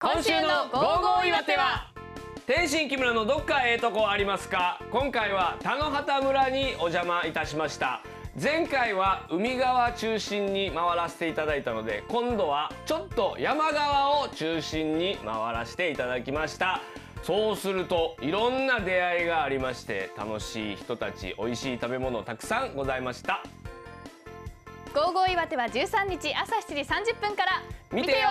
今週のゴーゴー岩手は？天津木村のどっかええとこありますか？今回は田野畑村にお邪魔いたしました。前回は海側中心に回らせていただいたので今度はちょっと山側を中心に回らせていただきました。そうするといろんな出会いがありまして楽しい人たち美味しい食べ物たくさんございました。ゴーゴー岩手は13日朝7時30分から見てよ